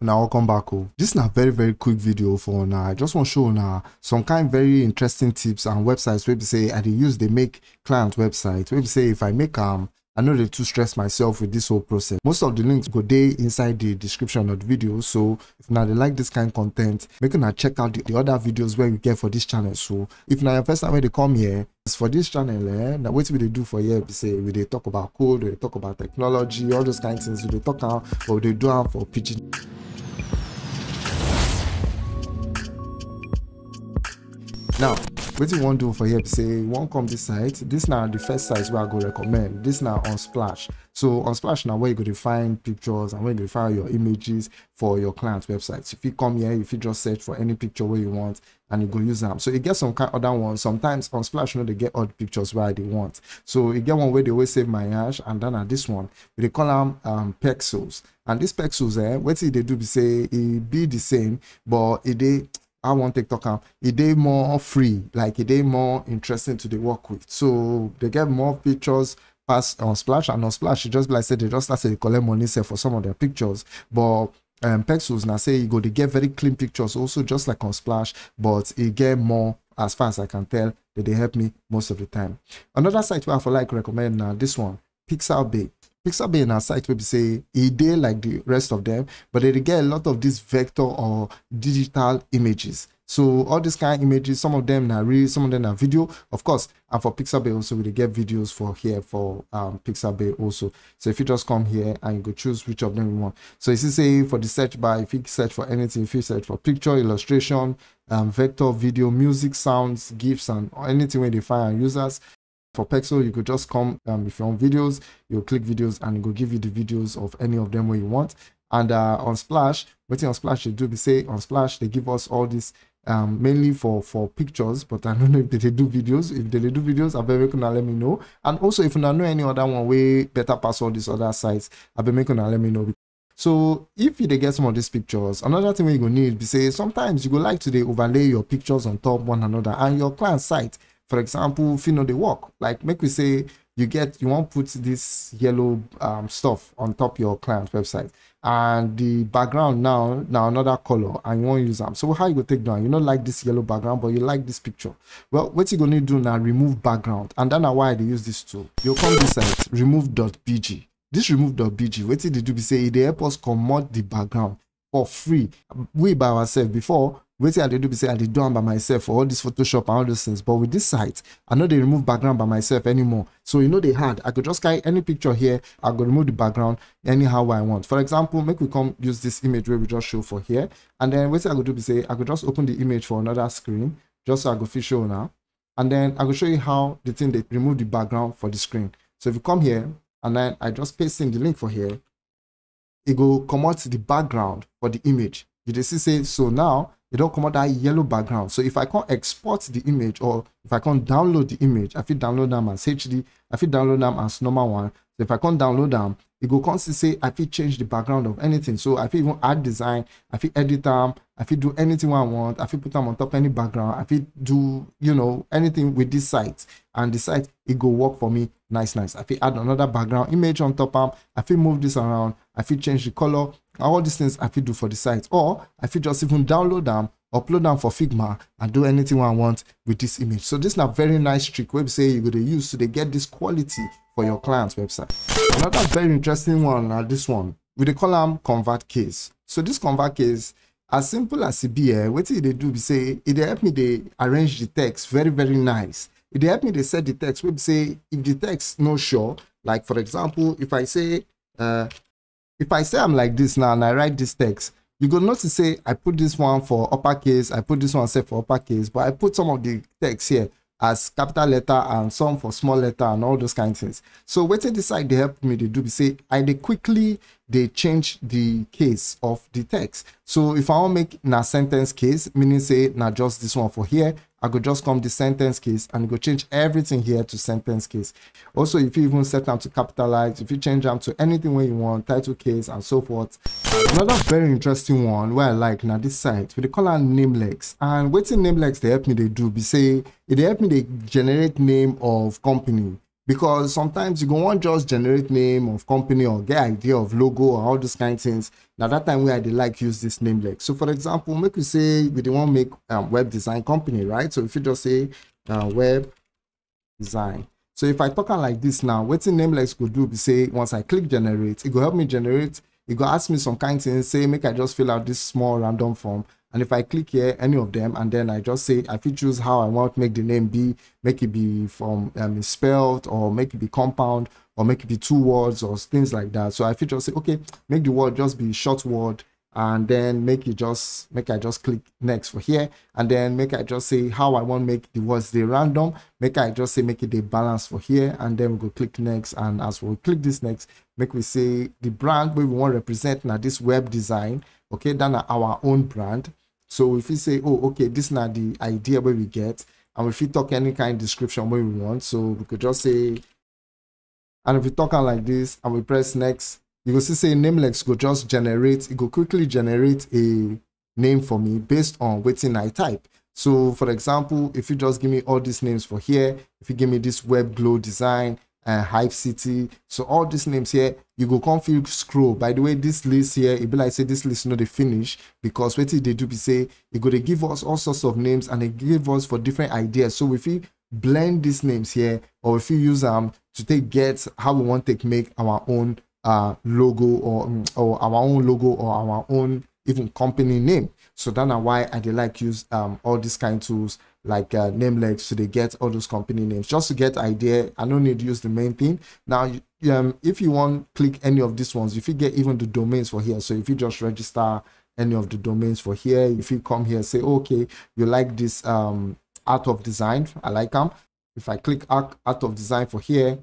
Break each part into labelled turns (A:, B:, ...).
A: now welcome back oh this na very very quick video for now. I just want show now some kind very interesting tips and websites wey be say i dey use dey make client website wey be say if i make am i no dey too stress myself with this whole process. Most of the links go dey inside the description of the video. So if una dey like this kind content make una check out the, the other videos wey we get for this channel. So if na your first time wey dey come here for this channel eh na wetin we dey do for here be say we dey talk about code we talk about technology all those kind things. We dey talk am but we dey do am for pidgin now wetin we wan do for here say we wan come this site this na the first site wey i go recommend. This na unsplash So on Splash now, where you could find pictures and where you can find your images for your client's websites. If you come here, if you just search for any picture where you want and you go use them. So you get some kind other ones. Sometimes on Splash, you know, they get odd pictures where they want. So you get one where they always save my hash and then at this one, they call them um, pixels. And these pixels, eh, what they do They say it be the same, but it they I want TikTok app, it they more free, like it they more interesting to the work with. So they get more pictures pass on splash and on splash e just like said, they just start to collect money sef for some of their pictures. But um, pexels na say e go dey get very clean pictures also just like on splash but e get more as far as i can tell that they help me most of the time. Another site wey i for like recommend na this one pixabay pixabay our site be say e dey like the rest of them but they get a lot of this vector or digital images. So all these kind of images some of them are real some of them are video. Of course and for pixabay also we get videos for here for um pixabay also. So if you just come here and you go choose which of them you want. So you see say for the search bar if you search for anything if you search for picture illustration um vector video music sounds gifs and anything wey dey find users for pexel you could just come um, if you're on videos you click videos and it will give you the videos of any of them where you want. And uh, on splash waiting on splash they do be say on splash they give us all this um, mainly for for pictures but i don't know if they, they do videos. If they, they do videos i'll be making let me know. And also if you know any other one way better pass all these other sites i'll be making let me know. So if you get some of these pictures another thing wey you go need be say sometimes you go like to overlay your pictures on top one another and your client site for example fit no dey work. Like make we say you get you wan put this yellow um, stuff on top your client website. And the background now na another color and you wan use am. So how you go take do am? You no like this yellow background but you like this picture. Well wetin you go need do na remove background. And that na why i dey use this tool. You come this site remove.bg this remove.bg wetin e dey do? Be say dey help us comot the background for free. We by ourselves before wetin i dey do be say i dey do by myself for all this photoshop and all those things. But with this site i no dey remove background by myself anymore. So e no dey hard. I go just carry any picture here. I go remove the background anyhow i want. For example make we come use this image wey we just show for here. And then wetin i go do be say i go just open the image for another screen just so i go fit show now. And then i go show you how the thing dey remove the background for the screen. So if you come here and then i just paste in the link for here e go comot the background for the image. You dey see say so now e don comot that yellow background so if i come export the image or if i come download the image i fit download am as hd i fit download am as normal one so if i come download am e go come say i fit change the background of anything so i fit even add design i fit edit am i fit do anything i want i fit put am on top any background i fit do you know anything with this site and the site e go work for me nice nice i fit add another background image on top am i fit move this around i fit change the color all these things i fit do for the site. Or i fit just even download am upload am for figma and do anything i want with this image. So this na very nice trick wey say you go dey use to dey get this quality for your client's website. Another very interesting one na this one. Dey call am convert case. So this convert case as simple as e be eh wetin e do be say e help me dey arrange the text very very nice. E help me dey set the text wey say if the text no sure like for example if i say uh, if i say am like this now and i write this text you go notice say i put this one for uppercase i put this one set for uppercase but i put some of the text here as capital letter and some for small letter and all those kind of things. So wetin this side dey help me dey do be say i dey quickly dey change the case of the text. So if i wan make na sentence case meaning say na just this one for here i go just come the sentence case and go change everything here to sentence case. Also if you even set am to capitalize if you change am to anything wey you want title case and so forth. Another very interesting one wey i like na this site we dey call am namelex and wetin namelex dey help me dey do. Be say dey help me dey generate name of company because sometimes you go want just generate name of company or get idea of logo or all those kind of things. Na that time wey i like use this namelet so for example make we say we dey wan make um, web design company right? So if you just say uh, web design. So if i talk am like this now wetin namelet go do be say once i click generate e go help me generate e go ask me some kind things say make i just fill out this small random form and if i click here any of them and then i just say i fit choose how i want make the name be make it be from um, spelled or make it be compound or make it be two words or things like that. So i fit just say okay make the word just be short word and then make it just make i just click next for here. And then make i just say how i want make the words dey random. Make i just say make it dey balance for here and then we go click next. And as we click this next make we say the brand we wan represent now this web design okay? That na our own brand so if we say oh okay this na the idea wey we get and we fit talk any kind description wey we want. So we could just say and if we talk like this and we press next you go see say namelet go just generate e go quickly generate a name for me based on wetin i type. So for example if you just give me all these names for here if you give me this web glow design and Hive City. So all these names here, you go come feel scroll. By the way, this list here, it be like say this list no dey finish because what they do be say it go they give us all sorts of names and they give us for different ideas. So if we blend these names here, or if you use them um, to take get how we want to make our own uh logo or um, or our own logo or our own even company name. So that's why I like use um all these kind of tools like uh, namelet so they get all those company names. Just to get idea i don't need to use the main thing. Now um if you want click any of these ones if you get even the domains for here. So if you just register any of the domains for here if you come here say okay you like this um art of design i like them if i click art, art of design for here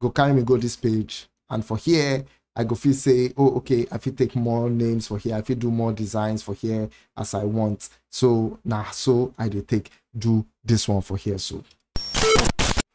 A: go carry me go this page. And for here I go feel say, oh, okay, I feel take more names for here. I feel do more designs for here as I want. So now, nah, so I did take do this one for here. So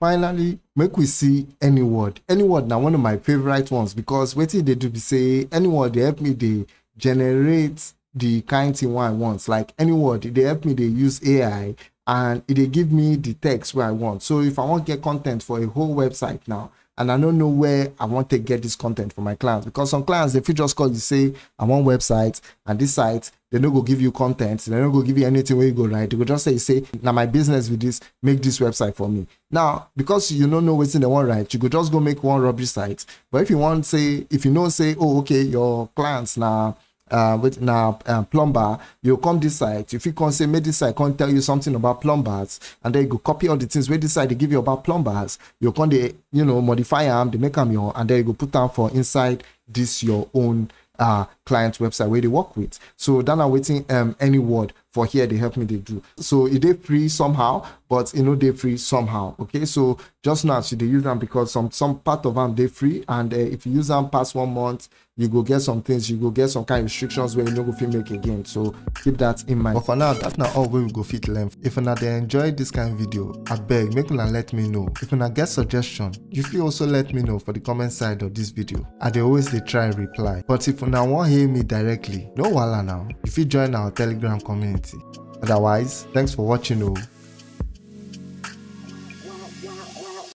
A: finally, make we see any word. Any word now one of my favorite ones because what they do be say any word they help me they generate the kind thing I want. Like any word they help me they use AI and they give me the text where I want. So if I want get content for a whole website now, and I don't know where I want to get this content for my clients because some clients if you just call you say I want website and this site they no go give you content they no go give you anything where you go right they go just say say now my business with this make this website for me. Now because you don't know what's in the one right you could just go make one rubbish site. But if you want say if you know say oh okay your clients now uh, with now uh, plumber, you come this site. If you can say, make this site can tell you something about plumbers, and then you go copy all the things where this site they give you about plumbers. You can they you know modify them, they make them your, and then you go put them for inside this your own uh client website where they work with. So then I'm waiting um any word for here they help me they do. So it they free somehow, but you know they free somehow. Okay, so just now so they use them because some some part of them they free, and uh, if you use them past one month, you go get some things, you go get some kind of restrictions where you no go fit make again. So keep that in mind. But for now, that's not all we go fit length. If you they enjoy this kind of video, I beg make una let me know. If you get suggestion, you feel also let me know for the comment side of this video. I they always they try reply. But if you una want hear me directly, no wala now. You join our Telegram community. Otherwise, thanks for watching. Oh.